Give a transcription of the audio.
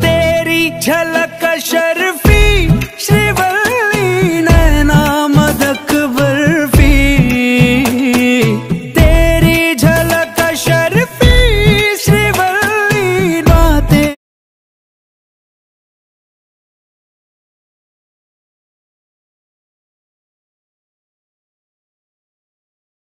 तेरी झल